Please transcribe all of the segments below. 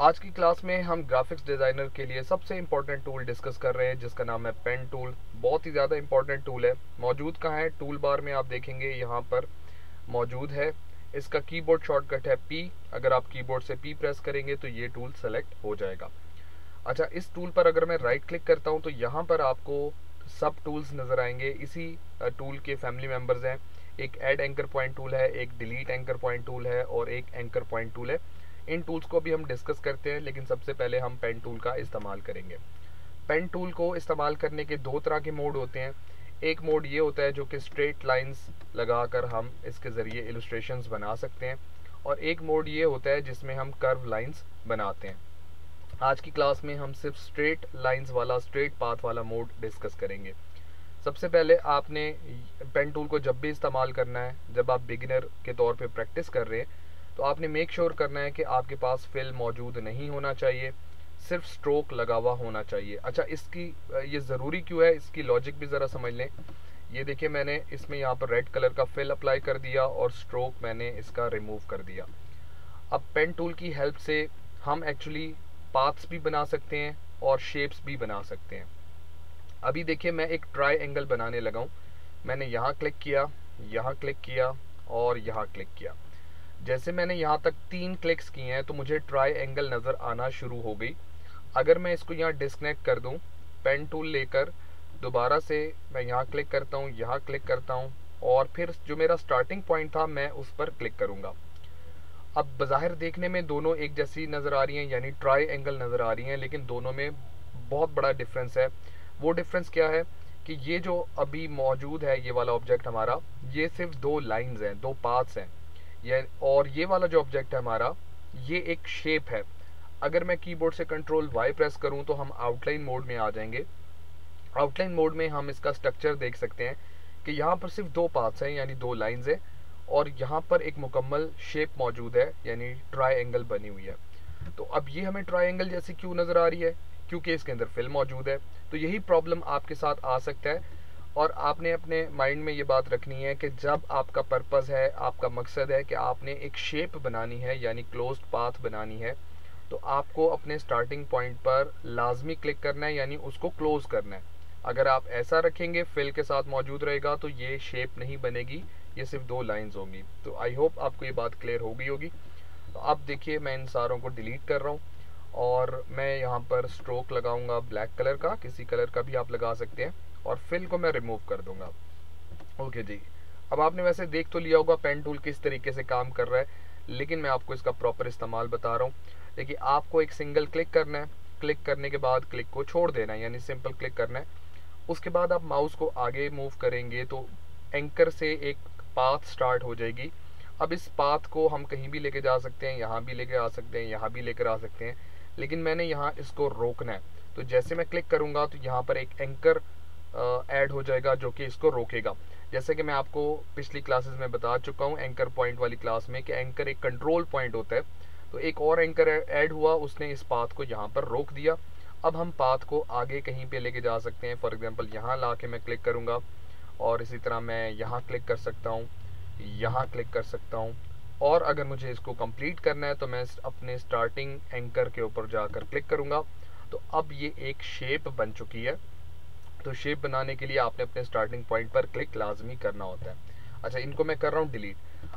आज की क्लास में हम ग्राफिक्स डिज़ाइनर के लिए सबसे इम्पोर्टेंट टूल डिस्कस कर रहे हैं, जिसका नाम है पेन टूल बहुत ही ज़्यादा इम्पोर्टेंट टूल है। मौजूद कहाँ है? टूल बार में आप देखेंगे, यहाँ पर मौजूद है। इसका कीबोर्ड शॉर्टकट है पी अगर आप कीबोर्ड से पी प्रेस करेंगे तो ये टूल सेलेक्ट हो जाएगा। अच्छा इस टूल पर अगर मैं राइट क्लिक करता हूँ तो यहाँ पर आपको सब टूल्स नज़र आएँगे। इसी टूल के फैमिली मेंबर्स हैं। एक एड एंकर पॉइंट टूल है, एक डिलीट एंकर पॉइंट टूल है, और एक एंकर पॉइंट टूल है। इन टूल्स को भी हम डिस्कस करते हैं, लेकिन सबसे पहले हम पेन टूल का इस्तेमाल करेंगे। पेन टूल को इस्तेमाल करने के दो तरह के मोड होते हैं। एक मोड ये होता है जो कि स्ट्रेट लाइंस लगाकर हम इसके ज़रिए इलस्ट्रेशंस बना सकते हैं, और एक मोड ये होता है जिसमें हम कर्व लाइंस बनाते हैं। आज की क्लास में हम सिर्फ़ स्ट्रेट लाइंस वाला, स्ट्रेट पाथ वाला मोड डिस्कस करेंगे। सबसे पहले आपने पेन टूल को जब भी इस्तेमाल करना है, जब आप बिगिनर के तौर पे प्रैक्टिस कर रहे हैं तो आपने मेक श्योर sure करना है कि आपके पास फिल मौजूद नहीं होना चाहिए, सिर्फ़ स्ट्रोक लगा हुआ होना चाहिए। अच्छा इसकी ये ज़रूरी क्यों है? इसकी लॉजिक भी ज़रा समझ लें। ये देखिए, मैंने इसमें यहाँ पर रेड कलर का फिल अप्लाई कर दिया और स्ट्रोक मैंने इसका रिमूव कर दिया। अब पेन टूल की हेल्प से हम एक्चुअली पाथ्स भी बना सकते हैं और शेप्स भी बना सकते हैं। अभी देखिए, मैं एक ट्राई एंगल बनाने लगा हूँ। मैंने यहाँ क्लिक किया, यहाँ क्लिक किया और यहाँ क्लिक किया। जैसे मैंने यहाँ तक तीन क्लिक्स किए हैं तो मुझे ट्राई एंगल नज़र आना शुरू हो गई। अगर मैं इसको यहाँ डिस्कनेक्ट कर दूँ पेन टूल लेकर, दोबारा से मैं यहाँ क्लिक करता हूँ, यहाँ क्लिक करता हूँ, और फिर जो मेरा स्टार्टिंग पॉइंट था, मैं उस पर क्लिक करूँगा। अब बाहिर देखने में दोनों एक जैसी नज़र आ रही हैं, यानी ट्राई एंगल नज़र आ रही हैं, लेकिन दोनों में बहुत बड़ा डिफरेंस है। वो डिफरेंस क्या है कि ये जो अभी मौजूद है, ये वाला ऑब्जेक्ट हमारा, ये सिर्फ़ दो लाइंस हैं, दो पाथ्स हैं। और ये वाला जो ऑब्जेक्ट है हमारा, ये एक शेप है। अगर मैं कीबोर्ड से कंट्रोल वाई प्रेस करूँ तो हम आउटलाइन मोड में आ जाएँगे। आउटलाइन मोड में हम इसका स्ट्रक्चर देख सकते हैं कि यहाँ पर सिर्फ़ दो पाथ्स हैं, यानी दो लाइंस हैं, और यहाँ पर एक मुकम्मल शेप मौजूद है, यानी ट्राई एंगल बनी हुई है। तो अब ये हमें ट्राई एंगल जैसी क्यों नज़र आ रही है? क्योंकि इसके अंदर फ़िल्म मौजूद है। तो यही प्रॉब्लम आपके साथ आ सकता है। और आपने अपने माइंड में ये बात रखनी है कि जब आपका पर्पज़ है, आपका मकसद है कि आपने एक शेप बनानी है, यानी क्लोज्ड पाथ बनानी है तो आपको अपने स्टार्टिंग पॉइंट पर लाजमी क्लिक करना है, यानी उसको क्लोज करना है। अगर आप ऐसा रखेंगे फिल के साथ मौजूद रहेगा तो ये शेप नहीं बनेगी, ये सिर्फ़ दो लाइंस होंगी। तो आई होप आपको ये बात क्लियर हो गई होगी। तो अब देखिए, मैं इन सारों को डिलीट कर रहा हूँ, और मैं यहाँ पर स्ट्रोक लगाऊँगा ब्लैक कलर का, किसी कलर का भी आप लगा सकते हैं। और फिल को मैं रिमूव कर दूँगा। ओके जी। अब आपने वैसे देख तो लिया होगा पेन टूल किस तरीके से काम कर रहा है, लेकिन मैं आपको इसका प्रॉपर इस्तेमाल बता रहा हूँ। देखिए, आपको एक सिंगल क्लिक करना है। क्लिक करने के बाद क्लिक को छोड़ देना है, यानी सिंपल क्लिक करना है। उसके बाद आप माउस को आगे मूव करेंगे तो एंकर से एक पाथ स्टार्ट हो जाएगी। अब इस पाथ को हम कहीं भी लेके जा सकते हैं, यहाँ भी लेके आ सकते हैं, यहाँ भी लेकर आ सकते हैं। लेकिन मैंने यहाँ इसको रोकना है। तो जैसे मैं क्लिक करूँगा तो यहाँ पर एक एंकर ऐड हो जाएगा जो कि इसको रोकेगा। जैसे कि मैं आपको पिछली क्लासेस में बता चुका हूँ एंकर पॉइंट वाली क्लास में कि एंकर एक कंट्रोल पॉइंट होता है। तो एक और एंकर ऐड हुआ, उसने इस पाथ को यहाँ पर रोक दिया। अब हम पाथ को आगे कहीं पे लेके जा सकते हैं। फॉर एग्जांपल यहाँ ला के मैं क्लिक करूँगा और इसी तरह मैं यहाँ क्लिक कर सकता हूँ, यहाँ क्लिक कर सकता हूँ। और अगर मुझे इसको कंप्लीट करना है तो मैं अपने स्टार्टिंग एंकर के ऊपर जाकर क्लिक करूँगा। तो अब ये एक शेप बन चुकी है। तो शेप बनाने के लिए आपने अपने स्टार्टिंग पॉइंट पर क्लिक लाजमी करना होता है। अच्छा इनको मैं कर रहा हूँ डिलीट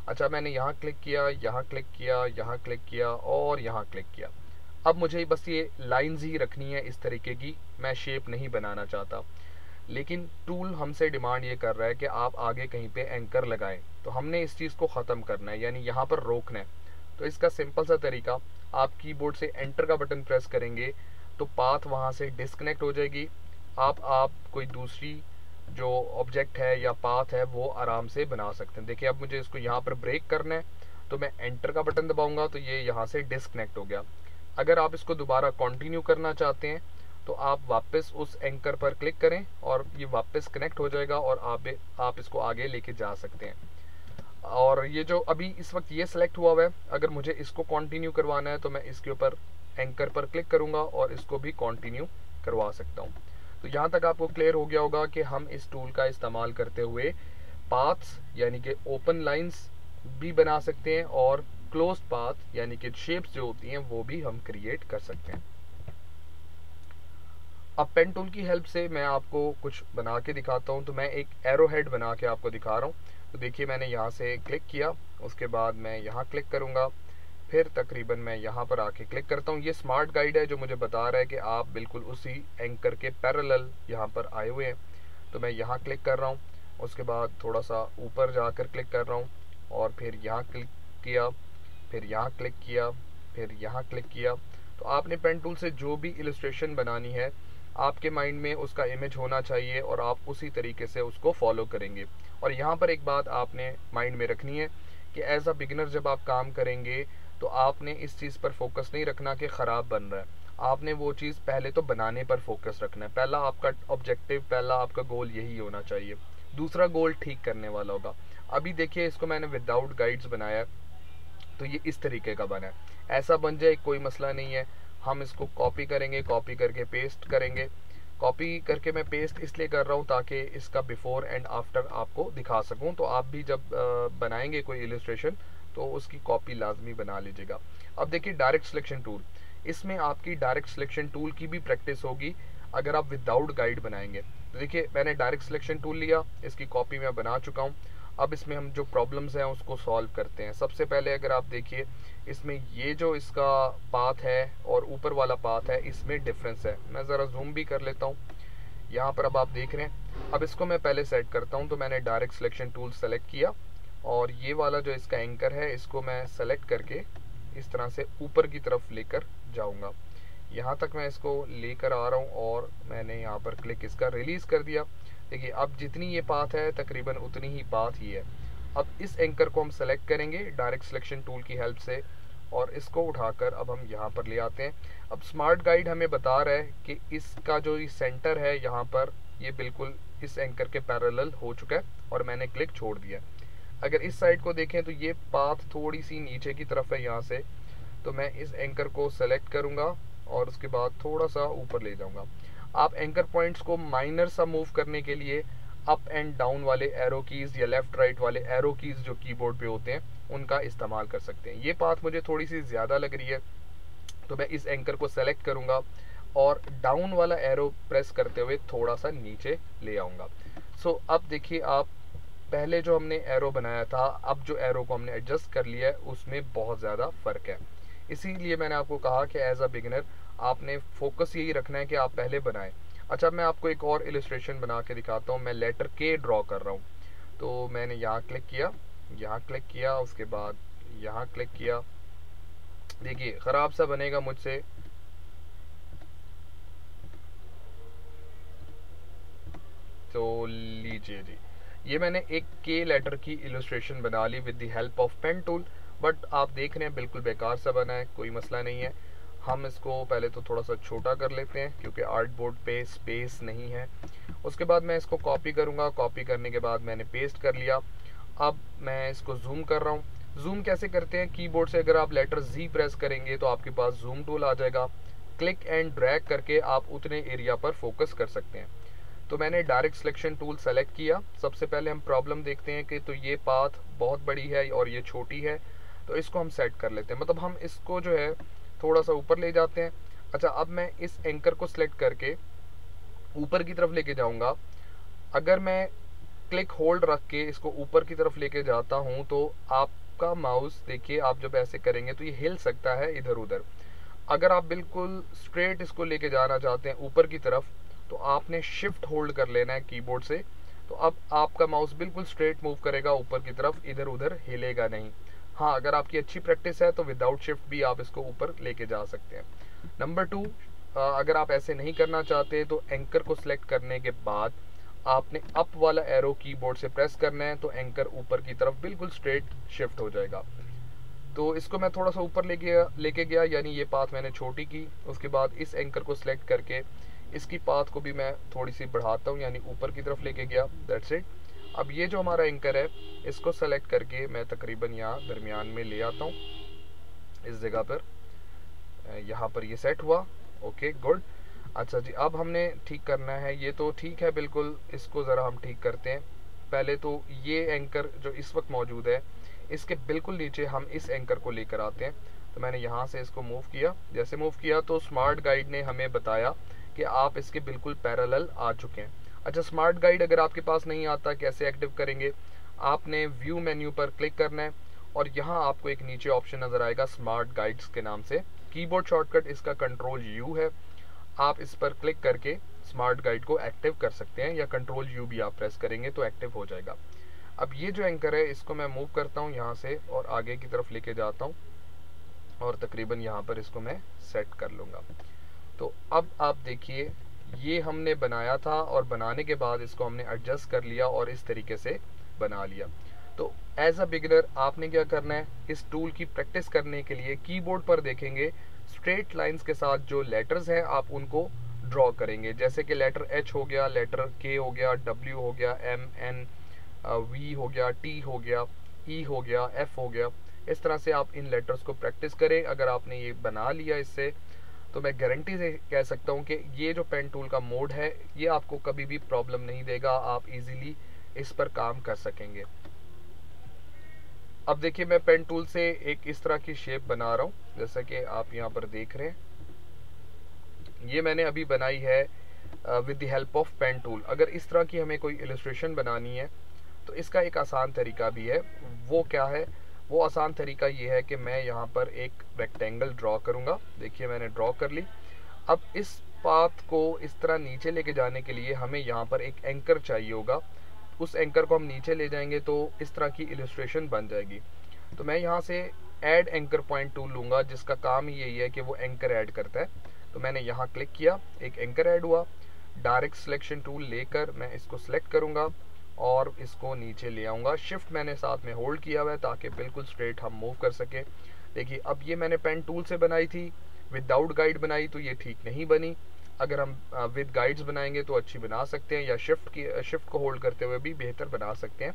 अच्छा मैंने यहाँ क्लिक किया, यहाँ क्लिक किया, यहाँ क्लिक किया और यहाँ क्लिक किया। अब मुझे बस ये लाइंस ही रखनी है इस तरीके की, मैं शेप नहीं बनाना चाहता। लेकिन टूल हमसे डिमांड ये कर रहा है कि आप आगे कहीं पे एंकर लगाएँ। तो हमने इस चीज़ को ख़त्म करना है, यानी यहाँ पर रोकना है। तो इसका सिंपल सा तरीका, आप कीबोर्ड से एंटर का बटन प्रेस करेंगे तो पाथ वहाँ से डिस्कनेक्ट हो जाएगी। आप आप कोई दूसरी जो ऑब्जेक्ट है या पाथ है, वो आराम से बना सकते हैं। देखिए, अब मुझे इसको यहाँ पर ब्रेक करना है तो मैं एंटर का बटन दबाऊँगा तो ये यहाँ से डिस्कनेक्ट हो गया। अगर आप इसको दोबारा कंटिन्यू करना चाहते हैं तो आप वापस उस एंकर पर क्लिक करें और ये वापस कनेक्ट हो जाएगा और आप आप इसको आगे लेके जा सकते हैं। और ये जो अभी इस वक्त ये सिलेक्ट हुआ हुआ है, अगर मुझे इसको कंटिन्यू करवाना है तो मैं इसके ऊपर एंकर पर क्लिक करूँगा और इसको भी कंटिन्यू करवा सकता हूँ। तो यहाँ तक आपको क्लियर हो गया होगा कि हम इस टूल का इस्तेमाल करते हुए पाथ्स यानी कि ओपन लाइंस भी बना सकते हैं और क्लोज पाथ यानी कि शेप्स जो होती हैं, वो भी हम क्रिएट कर सकते हैं। अब पेन टूल की हेल्प से मैं आपको कुछ बना के दिखाता हूँ। तो मैं एक एरो हेड बना के आपको दिखा रहा हूँ। तो देखिए मैंने यहाँ से क्लिक किया, उसके बाद मैं यहाँ क्लिक करूँगा। फिर तकरीबन मैं यहाँ पर आके क्लिक करता हूँ। ये स्मार्ट गाइड है जो मुझे बता रहा है कि आप बिल्कुल उसी एंकर के पैरेलल यहाँ पर आए हुए हैं। तो मैं यहाँ क्लिक कर रहा हूँ। उसके बाद थोड़ा सा ऊपर जाकर क्लिक कर रहा हूँ और फिर यहाँ क्लिक किया, फिर यहाँ क्लिक किया, फिर यहाँ क्लिक किया। तो आपने पेन टूल से जो भी इलस्ट्रेशन बनानी है, आपके माइंड में उसका इमेज होना चाहिए और आप उसी तरीके से उसको फॉलो करेंगे। और यहाँ पर एक बात आपने माइंड में रखनी है कि एज अ बिगिनर जब आप काम करेंगे तो आपने इस चीज़ पर फोकस नहीं रखना कि ख़राब बन रहा है। आपने वो चीज़ पहले तो बनाने पर फोकस रखना है। पहला आपका ऑब्जेक्टिव पहला आपका गोल यही होना चाहिए। दूसरा गोल ठीक करने वाला होगा। अभी देखिए, इसको मैंने विदाउट गाइड्स बनाया तो ये इस तरीके का बना है। ऐसा बन जाए, कोई मसला नहीं है। हम इसको कॉपी करेंगे कॉपी करके पेस्ट करेंगे। कॉपी करके मैं पेस्ट इसलिए कर रहा हूँ ताकि इसका बिफोर एंड आफ्टर आपको दिखा सकूँ। तो आप भी जब बनाएँगे कोई इलिस्ट्रेशन तो उसकी कॉपी लाजमी बना लीजिएगा। अब देखिए डायरेक्ट सिलेक्शन टूल इसमें आपकी डायरेक्ट सिलेक्शन टूल की भी प्रैक्टिस होगी, अगर आप विदाउट गाइड बनाएँगे। तो देखिए, मैंने डायरेक्ट सिलेक्शन टूल लिया, इसकी कॉपी मैं बना चुका हूँ। अब इसमें हम जो प्रॉब्लम्स हैं, उसको सॉल्व करते हैं। सबसे पहले अगर आप देखिए, इसमें ये जो इसका पाथ है और ऊपर वाला पाथ है, इसमें डिफरेंस है। मैं ज़रा जूम भी कर लेता हूँ। यहाँ पर अब आप देख रहे हैं। अब इसको मैं पहले सेट करता हूँ तो मैंने डायरेक्ट सिलेक्शन टूल सेलेक्ट किया। और ये वाला जो इसका एंकर है, इसको मैं सेलेक्ट करके इस तरह से ऊपर की तरफ़ लेकर जाऊँगा। यहाँ तक मैं इसको लेकर आ रहा हूँ और मैंने यहाँ पर क्लिक इसका रिलीज़ कर दिया। देखिए, अब जितनी ये पाथ है, तकरीबन उतनी ही पाथ ही है। अब इस एंकर को हम सेलेक्ट करेंगे डायरेक्ट सिलेक्शन टूल की हेल्प से और इसको उठाकर अब हम यहाँ पर ले आते हैं। अब स्मार्ट गाइड हमें बता रहा है कि इसका जो ये सेंटर है, यहाँ पर ये बिल्कुल इस एंकर के पैरेलल हो चुका है और मैंने क्लिक छोड़ दिया अगर इस साइड को देखें तो ये पाथ थोड़ी सी नीचे की तरफ़ है यहाँ से तो मैं इस एंकर को सेलेक्ट करूँगा और उसके बाद थोड़ा सा ऊपर ले जाऊँगा। आप एंकर पॉइंट्स को माइनर सा मूव करने के लिए अप एंड डाउन वाले एरो कीज या लेफ़्ट राइट वाले एरो कीज जो कीबोर्ड पे होते हैं उनका इस्तेमाल कर सकते हैं। ये पाथ मुझे थोड़ी सी ज़्यादा लग रही है तो मैं इस एंकर को सेलेक्ट करूँगा और डाउन वाला एरो प्रेस करते हुए थोड़ा सा नीचे ले आऊँगा। सो so, अब देखिए आप पहले जो हमने एरो बनाया था, अब जो एरो को हमने एडजस्ट कर लिया है, उसमें बहुत ज़्यादा फ़र्क है। इसीलिए मैंने आपको कहा कि एज अ बिगिनर आपने फोकस यही रखना है कि आप पहले बनाएँ। अच्छा मैं आपको एक और इलस्ट्रेशन बना के दिखाता हूँ। मैं लेटर के ड्रॉ कर रहा हूँ। तो मैंने यहाँ क्लिक किया, यहाँ क्लिक किया, उसके बाद यहाँ क्लिक किया। देखिए, ख़राब सा बनेगा मुझसे। तो लीजिए जी। ये मैंने एक के लेटर की इलस्ट्रेशन बना ली with the help of pen tool but आप देख रहे हैं, बिल्कुल बेकार सा बना है, कोई मसला नहीं है। हम इसको पहले तो थोड़ा सा छोटा कर लेते हैं, क्योंकि आर्ट बोर्ड पे स्पेस नहीं है। उसके बाद मैं इसको कॉपी करूँगा कॉपी करने के बाद मैंने पेस्ट कर लिया। अब मैं इसको जूम कर रहा हूँ। जूम कैसे करते हैं? कीबोर्ड से अगर आप लेटर जी प्रेस करेंगे तो आपके पास जूम टूल आ जाएगा। क्लिक एंड ड्रैग करके आप उतने एरिया पर फोकस कर सकते हैं। तो मैंने डायरेक्ट सिलेक्शन टूल सेलेक्ट किया। सबसे पहले हम प्रॉब्लम देखते हैं कि तो ये पाथ बहुत बड़ी है और ये छोटी है तो इसको हम सेट कर लेते हैं। मतलब हम इसको जो है थोड़ा सा ऊपर ले जाते हैं। अच्छा अब मैं इस एंकर को सिलेक्ट करके ऊपर की तरफ़ लेके जाऊँगा। अगर मैं क्लिक होल्ड रख के इसको ऊपर की तरफ़ लेके जाता हूँ तो आपका माउस देखिए, आप जब ऐसे करेंगे तो ये हिल सकता है इधर उधर अगर आप बिल्कुल स्ट्रेट इसको लेके जाना चाहते हैं, ऊपर की तरफ़ तो आपने शिफ्ट होल्ड कर लेना है कीबोर्ड से। तो अब आपका माउस बिल्कुल स्ट्रेट मूव करेगा ऊपर की तरफ़ इधर उधर हिलेगा नहीं। हाँ अगर आपकी अच्छी प्रैक्टिस है तो विदाउट शिफ्ट भी आप इसको ऊपर लेके जा सकते हैं। नंबर टू अगर आप ऐसे नहीं करना चाहते तो एंकर को सिलेक्ट करने के बाद आपने अप वाला एरो कीबोर्ड से प्रेस करना है तो एंकर ऊपर की तरफ़ बिल्कुल स्ट्रेट शिफ्ट हो जाएगा। तो इसको मैं थोड़ा सा ऊपर लेके लेके गया, यानी ये पाथ मैंने छोटी की। उसके बाद इस एंकर को सिलेक्ट करके इसकी पाथ को भी मैं थोड़ी सी बढ़ाता हूँ, यानी ऊपर की तरफ़ लेके गया। दैट्स इट अब ये जो हमारा एंकर है, इसको सेलेक्ट करके मैं तकरीबन यहाँ दरमियान में ले आता हूँ, इस जगह पर। यहाँ पर ये सेट हुआ। ओके गुड अच्छा जी, अब हमने ठीक करना है। ये तो ठीक है बिल्कुल, इसको ज़रा हम ठीक करते हैं। पहले तो ये एंकर जो इस वक्त मौजूद है, इसके बिल्कुल नीचे हम इस एंकर को लेकर आते हैं। तो मैंने यहाँ से इसको मूव किया। जैसे मूव किया तो स्मार्ट गाइड ने हमें बताया कि आप इसके बिल्कुल पैरेलल आ चुके हैं। अच्छा स्मार्ट गाइड अगर आपके पास नहीं आता, कैसे एक्टिव करेंगे? आपने व्यू मेन्यू पर क्लिक करना है और यहाँ आपको एक नीचे ऑप्शन नज़र आएगा स्मार्ट गाइड्स के नाम से। कीबोर्ड शॉर्टकट इसका कंट्रोल यू है। आप इस पर क्लिक करके स्मार्ट गाइड को एक्टिव कर सकते हैं या कंट्रोल यू भी आप प्रेस करेंगे तो एक्टिव हो जाएगा। अब ये जो एंकर है, इसको मैं मूव करता हूँ यहाँ से और आगे की तरफ़ लेके जाता हूँ और तकरीबन यहाँ पर इसको मैं सेट कर लूँगा। तो अब आप देखिए, ये हमने बनाया था और बनाने के बाद इसको हमने एडजस्ट कर लिया और इस तरीके से बना लिया। तो एज अ बिगिनर आपने क्या करना है? इस टूल की प्रैक्टिस करने के लिए कीबोर्ड पर देखेंगे स्ट्रेट लाइंस के साथ जो लेटर्स हैं, आप उनको ड्रॉ करेंगे। जैसे कि लेटर एच हो गया लेटर के हो गया डब्ल्यू हो गया एम एन वी हो गया टी हो गया ई e हो गया एफ़ हो गया। इस तरह से आप इन लेटर्स को प्रैक्टिस करें। अगर आपने ये बना लिया इससे तो मैं गारंटी से कह सकता हूँ कि ये जो पेन टूल का मोड है, ये आपको कभी भी प्रॉब्लम नहीं देगा, आप इजीली इस पर काम कर सकेंगे। अब देखिए, मैं पेन टूल से एक इस तरह की शेप बना रहा हूँ, जैसा कि आप यहाँ पर देख रहे हैं। ये मैंने अभी बनाई है with the help of pen tool अगर इस तरह की हमें कोई इलस्ट्रेशन बनानी है तो इसका एक आसान तरीका भी है। वो क्या है? वो आसान तरीका ये है कि मैं यहाँ पर एक रेक्टेंगल ड्रॉ करूँगा। देखिए, मैंने ड्रॉ कर ली। अब इस पाथ को इस तरह नीचे लेके जाने के लिए हमें यहाँ पर एक एंकर चाहिए होगा। उस एंकर को हम नीचे ले जाएँगे तो इस तरह की इलस्ट्रेशन बन जाएगी। तो मैं यहाँ से ऐड एंकर पॉइंट टूल लूँगा, जिसका काम ही यही है कि वो एंकर ऐड करता है। तो मैंने यहाँ क्लिक किया, एक एंकर ऐड हुआ। डायरेक्ट सिलेक्शन टूल लेकर मैं इसको सिलेक्ट करूँगा। और इसको नीचे ले आऊँगा। शिफ्ट मैंने साथ में होल्ड किया हुआ है ताकि बिल्कुल स्ट्रेट हम मूव कर सके। देखिए, अब ये मैंने पेन टूल से बनाई थी। विदाउट गाइड बनाई तो ये ठीक नहीं बनी। अगर हम विद गाइड्स बनाएँगे तो अच्छी बना सकते हैं या शिफ्ट की शिफ्ट को होल्ड करते हुए भी बेहतर बना सकते हैं।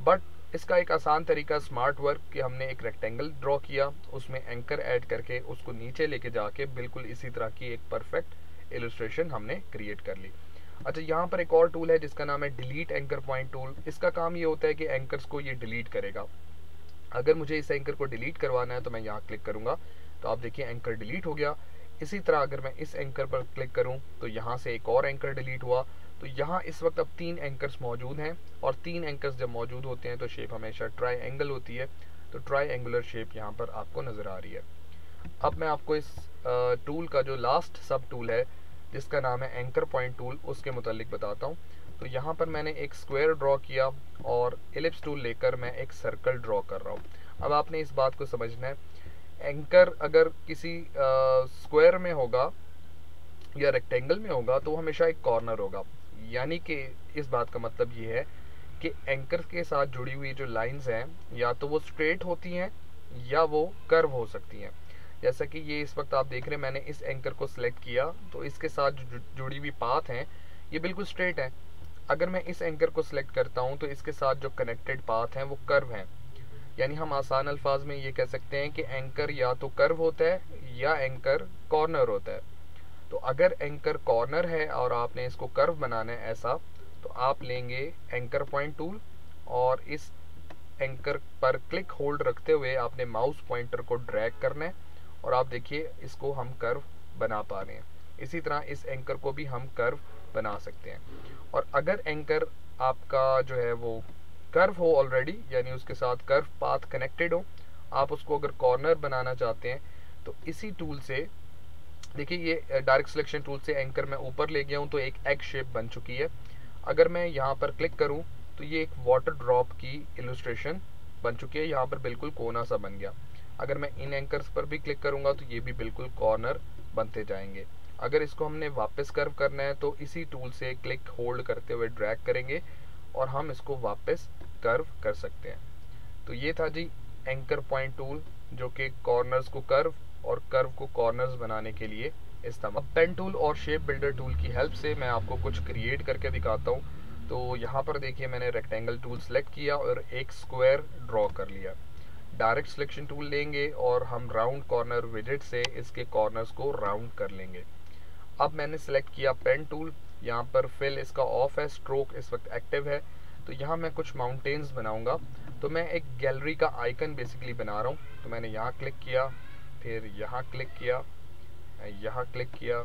बट इसका एक आसान तरीका स्मार्ट वर्क कि हमने एक रेक्टेंगल ड्रॉ किया, उसमें एंकर ऐड करके उसको नीचे लेके जाके बिल्कुल इसी तरह की एक परफेक्ट इलस्ट्रेशन हमने क्रिएट कर ली। अच्छा यहाँ पर एक और टूल है जिसका नाम है डिलीट एंकर पॉइंट टूल इसका काम ये होता है कि एंकर्स को ये डिलीट करेगा। अगर मुझे इस एंकर को डिलीट करवाना है तो मैं यहाँ क्लिक करूँगा। तो आप देखिए एंकर डिलीट हो गया। इसी तरह अगर मैं इस एंकर पर क्लिक करूँ तो यहाँ से एक और एंकर डिलीट हुआ। तो यहाँ इस वक्त अब तीन एंकर्स मौजूद हैं और तीन एंकर्स जब मौजूद होते हैं तो शेप हमेशा ट्राई एंगल होती है। तो ट्राई एंगुलर शेप यहाँ पर आपको नज़र आ रही है। अब मैं आपको इस टूल का जो लास्ट सब टूल है जिसका नाम है एंकर पॉइंट टूल उसके मुतालिक बताता हूँ। तो यहाँ पर मैंने एक स्क्वायर ड्रॉ किया और एलिप्स टूल लेकर मैं एक सर्कल ड्रॉ कर रहा हूँ। अब आपने इस बात को समझना है। एंकर अगर किसी स्क्वायर में होगा या रेक्टेंगल में होगा तो हमेशा एक कॉर्नर होगा। यानी कि इस बात का मतलब ये है कि एंकर के साथ जुड़ी हुई जो लाइंस हैं, या तो वो स्ट्रेट होती हैं या वो कर्व हो सकती हैं। जैसा कि ये इस वक्त आप देख रहे हैं, मैंने इस एंकर को सिलेक्ट किया तो इसके साथ जुड़ी हुई पाथ हैं, ये बिल्कुल स्ट्रेट है। अगर मैं इस एंकर को सिलेक्ट करता हूँ तो इसके साथ जो कनेक्टेड पाथ हैं, वो कर्व हैं। यानी हम आसान अल्फाज में ये कह सकते हैं कि एंकर या तो कर्व होता है, या एंकर कॉर्नर होता है। तो अगर एंकर कॉर्नर है और आपने इसको कर्व बनाना है ऐसा तो आप लेंगे एंकर पॉइंट टूल और इस एंकर पर क्लिक होल्ड रखते हुए आपने माउस पॉइंटर को ड्रैग करना है। और आप देखिए, इसको हम कर्व बना पा रहे हैं। इसी तरह इस एंकर को भी हम कर्व बना सकते हैं। और अगर एंकर आपका जो है वो कर्व हो ऑलरेडी यानी उसके साथ कर्व पाथ कनेक्टेड हो, आप उसको अगर कॉर्नर बनाना चाहते हैं तो इसी टूल से, देखिए ये डायरेक्ट सिलेक्शन टूल से एंकर मैं ऊपर ले गया हूँ तो एक एग शेप बन चुकी है। अगर मैं यहाँ पर क्लिक करूँ तो ये एक वाटर ड्रॉप की इलस्ट्रेशन बन चुकी है। यहाँ पर बिल्कुल कोना सा बन गया। अगर मैं इन एंकर्स पर भी क्लिक करूँगा तो ये भी बिल्कुल कॉर्नर बनते जाएँगे। अगर इसको हमने वापस कर्व करना है तो इसी टूल से क्लिक होल्ड करते हुए ड्रैग करेंगे और हम इसको वापस कर्व कर सकते हैं। तो ये था जी एंकर पॉइंट टूल जो कि कॉर्नर्स को कर्व और कर्व को कॉर्नर्स बनाने के लिए इस्तेमाल। पेन टूल और शेप बिल्डर टूल की हेल्प से मैं आपको कुछ क्रिएट करके दिखाता हूँ। तो यहाँ पर देखिए मैंने रेक्टेंगल टूल सेलेक्ट किया और एक स्क्वायर ड्रॉ कर लिया। डायरेक्ट सिलेक्शन टूल लेंगे और हम राउंड कॉर्नर विज़िट से इसके कॉर्नर्स को राउंड कर लेंगे। अब मैंने सेलेक्ट किया पेन टूल यहाँ पर फिल इसका ऑफ़ है स्ट्रोक इस वक्त एक्टिव है। तो यहाँ मैं कुछ माउंटेन्स बनाऊँगा। तो मैं एक गैलरी का आइकन बेसिकली बना रहा हूँ। तो मैंने यहाँ क्लिक किया, फिर यहाँ क्लिक किया, यहाँ क्लिक किया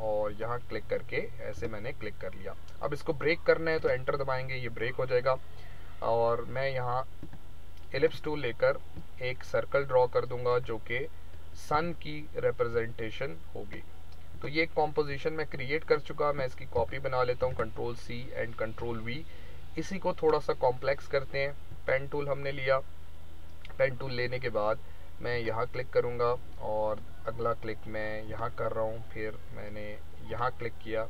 और यहाँ क्लिक करके ऐसे मैंने क्लिक कर लिया। अब इसको ब्रेक करना है तो एंटर दबाएँगे, ये ब्रेक हो जाएगा। और मैं यहाँ एलिप्स टूल लेकर एक सर्कल ड्रॉ कर दूँगा जो कि सन की रिप्रेजेंटेशन होगी। तो ये कॉम्पोजिशन मैं क्रिएट कर चुका, मैं इसकी कॉपी बना लेता हूँ control C and control V इसी को थोड़ा सा कॉम्प्लेक्स करते हैं। पेन टूल हमने लिया। पेन टूल लेने के बाद मैं यहाँ क्लिक करूँगा और अगला क्लिक मैं यहाँ कर रहा हूँ। फिर मैंने यहाँ क्लिक किया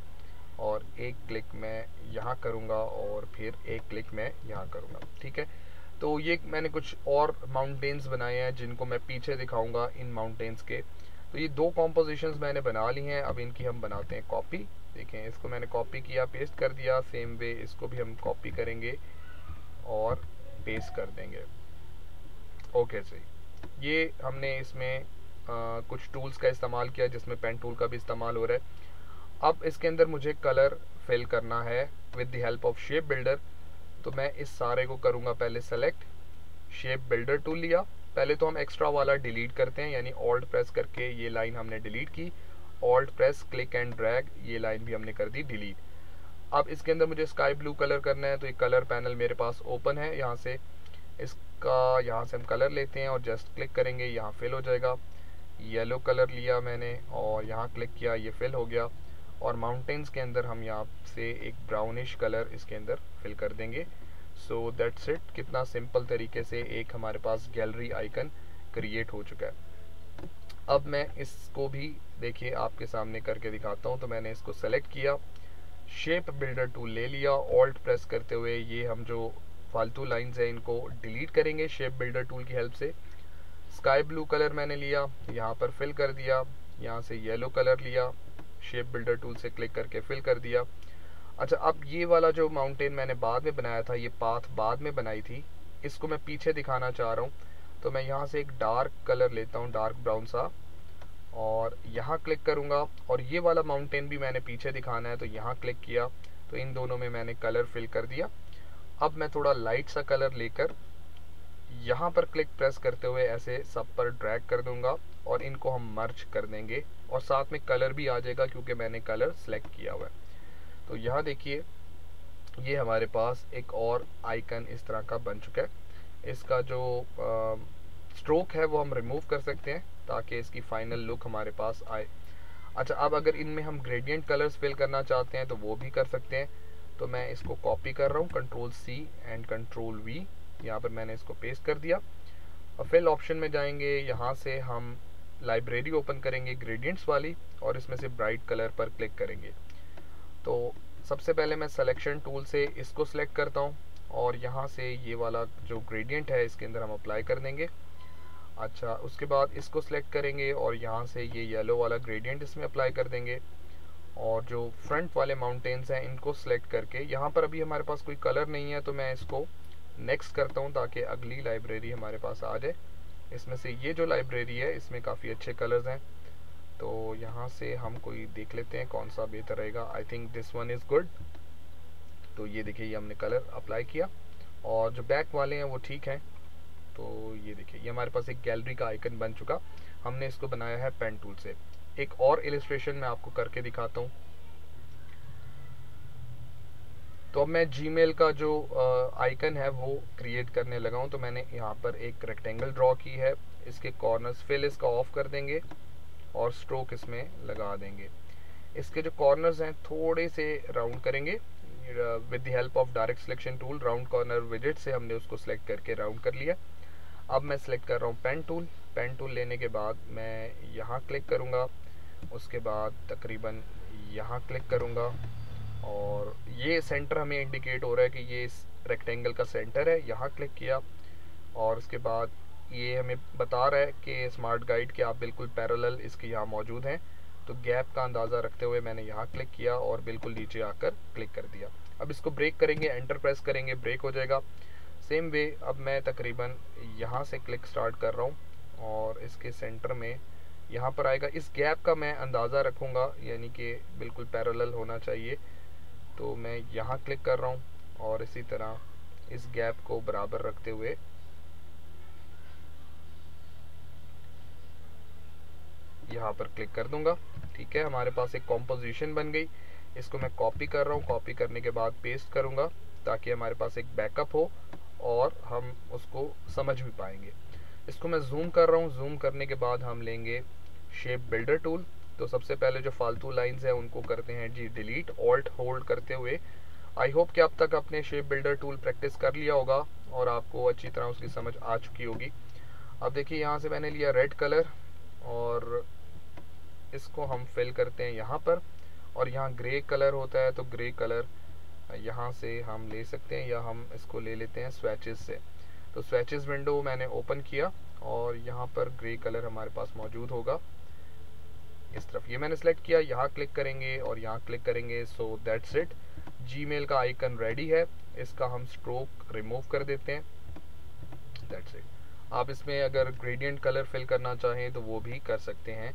और एक क्लिक मैं यहाँ करूँगा और फिर एक क्लिक मैं यहाँ करूँगा। ठीक है? तो ये मैंने कुछ और माउंटेन्स बनाए हैं जिनको मैं पीछे दिखाऊँगा इन माउंटेन्स के। तो ये दो कॉम्पोजिशंस मैंने बना ली हैं अब इनकी हम बनाते हैं कॉपी देखें इसको मैंने कॉपी किया पेस्ट कर दिया सेम वे इसको भी हम कॉपी करेंगे और पेस्ट कर देंगे। ओके सही ये हमने इसमें आ, कुछ टूल्स का इस्तेमाल किया जिसमें पेन टूल का भी इस्तेमाल हो रहा है। अब इसके अंदर मुझे कलर फिल करना है with the help of shape builder तो मैं इस सारे को करूँगा पहले सेलेक्ट शेप बिल्डर टूल लिया। पहले तो हम एक्स्ट्रा वाला डिलीट करते हैं, यानी ऑल्ट प्रेस करके ये लाइन हमने डिलीट की। Alt press click and drag ये लाइन भी हमने कर दी डिलीट अब इसके अंदर मुझे स्काई ब्लू कलर करना है तो ये कलर पैनल मेरे पास ओपन है। यहाँ से इसका, यहाँ से हम कलर लेते हैं और जस्ट क्लिक करेंगे, यहाँ फिल हो जाएगा। येलो कलर लिया मैंने और यहाँ क्लिक किया, ये फिल हो गया। और माउंटेन्स के अंदर हम यहाँ से एक ब्राउनिश कलर इसके अंदर फिल कर देंगे। सो दैट्स इट कितना सिंपल तरीके से एक हमारे पास गैलरी आइकन क्रिएट हो चुका है। अब मैं इसको भी देखिए, आपके सामने करके दिखाता हूँ। तो मैंने इसको सेलेक्ट किया शेप बिल्डर टूल ले लिया ऑल्ट प्रेस करते हुए ये हम जो फालतू लाइंस हैं, इनको डिलीट करेंगे शेप बिल्डर टूल की हेल्प से। स्काई ब्लू कलर मैंने लिया, यहाँ पर फिल कर दिया, यहाँ से येलो कलर लिया शेप बिल्डर टूल से क्लिक करके फिल कर दिया। अच्छा अब ये वाला जो माउंटेन मैंने बाद में बनाया था, ये पाथ बाद में बनाई थी, इसको मैं पीछे दिखाना चाह रहा हूँ। तो मैं यहाँ से एक डार्क कलर लेता हूँ डार्क ब्राउन सा। और यहाँ क्लिक करूँगा, और ये वाला माउंटेन भी मैंने पीछे दिखाना है तो यहाँ क्लिक किया। तो इन दोनों में मैंने कलर फिल कर दिया। अब मैं थोड़ा लाइट सा कलर लेकर, यहाँ पर क्लिक प्रेस करते हुए ऐसे सब पर ड्रैग कर दूँगा। और इनको हम मर्ज कर देंगे और साथ में कलर भी आ जाएगा क्योंकि मैंने कलर सेलेक्ट किया हुआ है। तो यहाँ देखिए, ये हमारे पास एक और आइकन इस तरह का बन चुका है। इसका जो स्ट्रोक है वो हम रिमूव कर सकते हैं ताकि इसकी फाइनल लुक हमारे पास आए। अच्छा अब अगर इनमें हम ग्रेडियंट कलर्स फिल करना चाहते हैं तो वो भी कर सकते हैं। तो मैं इसको कॉपी कर रहा हूँ control C and control V यहाँ पर मैंने इसको पेस्ट कर दिया। और फिल ऑप्शन में जाएँगे, यहाँ से हम लाइब्रेरी ओपन करेंगे ग्रेडियंट्स वाली और इसमें से ब्राइट कलर पर क्लिक करेंगे। तो सबसे पहले मैं सिलेक्शन टूल से इसको सिलेक्ट करता हूँ और यहाँ से ये वाला जो ग्रेडियंट है, इसके अंदर हम अप्लाई कर देंगे। अच्छा उसके बाद इसको सिलेक्ट करेंगे और यहाँ से ये येलो वाला ग्रेडियंट इसमें अप्लाई कर देंगे। और जो फ्रंट वाले माउंटेन्स हैं, इनको सिलेक्ट करके, यहाँ पर अभी हमारे पास कोई कलर नहीं है तो मैं इसको नेक्स्ट करता हूँ ताकि अगली लाइब्रेरी हमारे पास आ जाए। इसमें से ये जो लाइब्रेरी है, इसमें काफ़ी अच्छे कलर्स हैं। तो यहाँ से हम कोई देख लेते हैं कौन सा बेहतर रहेगा। I think this one is good तो ये देखिए, ये हमने कलर अप्लाई किया। और जो बैक वाले हैं, वो ठीक हैं। तो ये देखिए, ये हमारे पास एक गैलरी का आइकन बन चुका। हमने इसको बनाया है पेन टूल से। एक और इलिस्ट्रेशन मैं आपको करके दिखाता हूँ। तो अब मैं जी का जो आइकन है, वो क्रिएट करने लगा हूँ। तो मैंने यहाँ पर एक रेक्टेंगल ड्रॉ की है। इसके कॉर्नर्स फिल इसका ऑफ़ कर देंगे और स्ट्रोक इसमें लगा देंगे। इसके जो कॉर्नर्स हैं, थोड़े से राउंड करेंगे। With the help of direct selection tool round corner visit से हमने उसको सिलेक्ट करके राउंड कर लिया। अब मैं सिलेक्ट कर रहा हूँ पेन टूल पेन टूल लेने के बाद मैं यहाँ क्लिक करूँगा। उसके बाद तकरीबन यहाँ क्लिक करूँगा। और ये सेंटर हमें इंडिकेट हो रहा है कि ये इस रेक्टेंगल का सेंटर है, यहाँ क्लिक किया और उसके बाद ये हमें बता रहा है कि स्मार्ट गाइड के आप बिल्कुल पैरेलल इसके यहाँ मौजूद हैं। तो गैप का अंदाज़ा रखते हुए मैंने यहाँ क्लिक किया और बिल्कुल नीचे आकर क्लिक कर दिया। अब इसको ब्रेक करेंगे एंटर प्रेस करेंगे ब्रेक हो जाएगा। सेम वे अब मैं तकरीबन यहाँ से क्लिक स्टार्ट कर रहा हूँ और इसके सेंटर में यहाँ पर आएगा। इस गैप का मैं अंदाज़ा रखूँगा, यानी कि बिल्कुल पैरेलल होना चाहिए। तो मैं यहाँ क्लिक कर रहा हूँ और इसी तरह इस गैप को बराबर रखते हुए यहाँ पर क्लिक कर दूँगा। ठीक है, हमारे पास एक कॉम्पोजिशन बन गई। इसको मैं कॉपी कर रहा हूँ। कॉपी करने के बाद पेस्ट करूँगा ताकि हमारे पास एक बैकअप हो और हम उसको समझ भी पाएँगे। इसको मैं जूम कर रहा हूँ। जूम करने के बाद हम लेंगे शेप बिल्डर टूल तो सबसे पहले जो फालतू लाइंस है, उनको करते हैं जी डिलीट ऑल्ट होल्ड करते हुए। आई होप कि अब तक अपने शेप बिल्डर टूल प्रैक्टिस कर लिया होगा और आपको अच्छी तरह उसकी समझ आ चुकी होगी। अब देखिए, यहाँ से मैंने लिया रेड कलर और इसको हम फिल करते हैं यहाँ पर। और यहाँ ग्रे कलर होता है तो ग्रे कलर यहाँ से हम ले सकते हैं या हम इसको ले लेते हैं स्वेचेस से। तो स्वेचेस विंडो मैंने ओपन किया और यहाँ पर ग्रे कलर हमारे पास मौजूद होगा। इस तरफ़ ये मैंने सेलेक्ट किया, यहाँ क्लिक करेंगे और यहाँ क्लिक करेंगे सो दैट्स इट जीमेल का आइकन रेडी है, इसका हम स्ट्रोक रिमूव कर देते हैं. दैट्स इट आप इसमें अगर ग्रेडियंट कलर फिल करना चाहें तो वो भी कर सकते हैं.